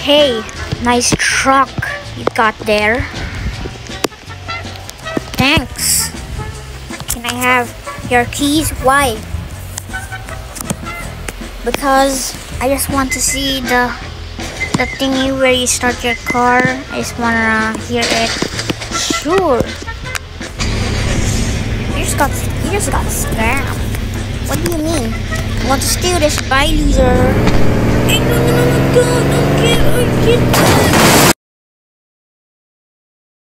Hey, nice truck you got there. Thanks. Can I have your keys? Why? Because I just want to see the the thingy where you start your car. I just wanna hear it. Sure. You just got you just got scammed. What do you mean? I want to steal this. Bye, loser. No, no, no, no, go,